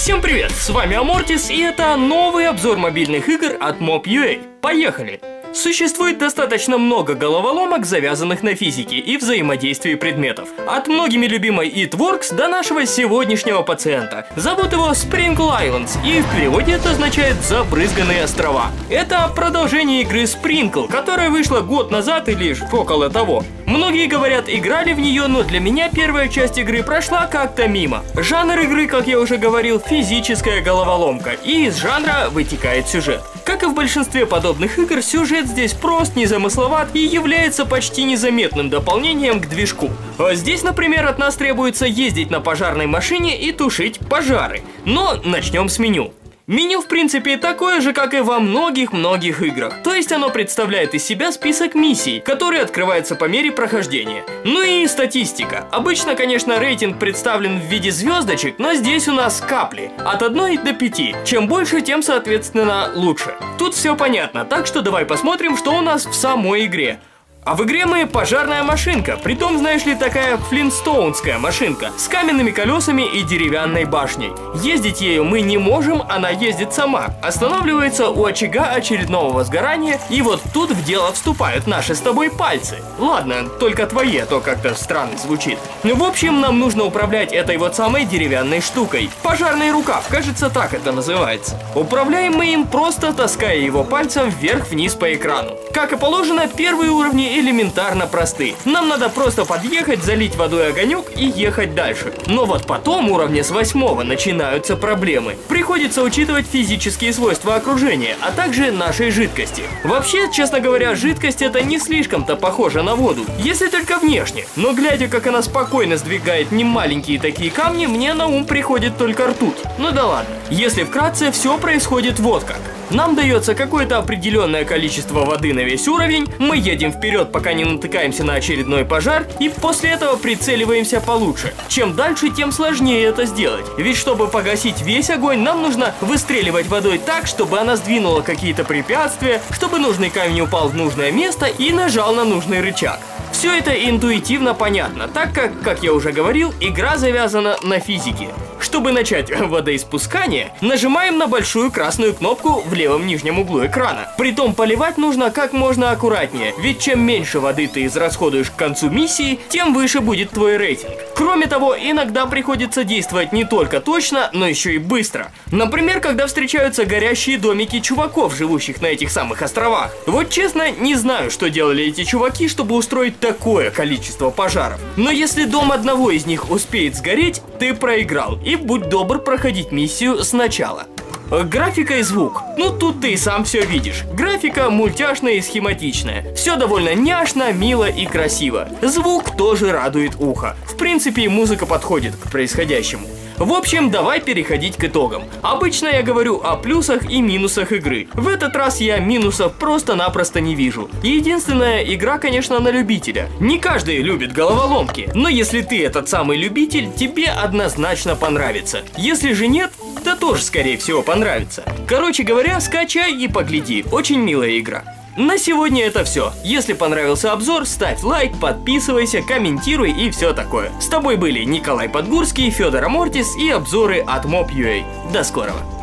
Всем привет, с вами Амортис и это новый обзор мобильных игр от Mob.ua. Поехали! Существует достаточно много головоломок, завязанных на физике и взаимодействии предметов. От многими любимой It до нашего сегодняшнего пациента. Зовут его Sprinkle Islands, и в переводе это означает «забрызганные острова». Это продолжение игры Sprinkle, которая вышла год назад или около того. Многие говорят, играли в нее, но для меня первая часть игры прошла как-то мимо. Жанр игры, как я уже говорил, физическая головоломка, и из жанра вытекает сюжет. Как и в большинстве подобных игр, сюжет здесь прост, незамысловат и является почти незаметным дополнением к движку. А здесь, например, от нас требуется ездить на пожарной машине и тушить пожары. Но начнем с меню. Меню, в принципе, такое же, как и во многих-многих играх. То есть оно представляет из себя список миссий, которые открываются по мере прохождения. Ну и статистика. Обычно, конечно, рейтинг представлен в виде звездочек, но здесь у нас капли. От 1 до 5. Чем больше, тем, соответственно, лучше. Тут все понятно, так что давай посмотрим, что у нас в самой игре. А в игре мы пожарная машинка, притом, знаешь ли, такая флинстоунская машинка, с каменными колесами и деревянной башней. Ездить ею мы не можем, она ездит сама. Останавливается у очага очередного возгорания, и вот тут в дело вступают наши с тобой пальцы. Ладно, только твои, а то как-то странно звучит. Ну, в общем, нам нужно управлять этой вот самой деревянной штукой. Пожарный рукав, кажется, так это называется. Управляем мы им просто таская его пальцем вверх-вниз по экрану. Как и положено, первые уровни элементарно просты. Нам надо просто подъехать, залить водой огонек и ехать дальше. Но вот потом уровня с восьмого начинаются проблемы. Приходится учитывать физические свойства окружения, а также нашей жидкости. Вообще, честно говоря, жидкость это не слишком-то похожа на воду, если только внешне. Но глядя, как она спокойно сдвигает немаленькие такие камни, мне на ум приходит только ртуть. Ну да ладно. Если вкратце, все происходит вот как. Нам дается какое-то определенное количество воды на весь уровень, мы едем вперед, пока не натыкаемся на очередной пожар, и после этого прицеливаемся получше. Чем дальше, тем сложнее это сделать. Ведь чтобы погасить весь огонь, нам нужно выстреливать водой так, чтобы она сдвинула какие-то препятствия, чтобы нужный камень упал в нужное место и нажал на нужный рычаг. Все это интуитивно понятно, так как, как я уже говорил, игра завязана на физике. Чтобы начать водоиспускание, нажимаем на большую красную кнопку в левом нижнем углу экрана. Притом поливать нужно как можно аккуратнее, ведь чем меньше воды ты израсходуешь к концу миссии, тем выше будет твой рейтинг. Кроме того, иногда приходится действовать не только точно, но еще и быстро. Например, когда встречаются горящие домики чуваков, живущих на этих самых островах. Вот честно, не знаю, что делали эти чуваки, чтобы устроить такое количество пожаров. Но если дом одного из них успеет сгореть, ты проиграл и будь добр проходить миссию сначала. Графика и звук. Ну тут ты и сам все видишь. Графика мультяшная и схематичная. Все довольно няшно, мило и красиво. Звук тоже радует ухо. В принципе, музыка подходит к происходящему. В общем, давай переходить к итогам. Обычно я говорю о плюсах и минусах игры. В этот раз я минусов просто-напросто не вижу. Единственная игра, конечно, на любителя. Не каждый любит головоломки, но если ты этот самый любитель, тебе однозначно понравится. Если же нет, то тоже скорее всего понравится. Короче говоря, скачай и погляди. Очень милая игра. На сегодня это все. Если понравился обзор, ставь лайк, подписывайся, комментируй и все такое. С тобой были Николай Подгурский, Федор Амортис и обзоры от Mob.ua. До скорого.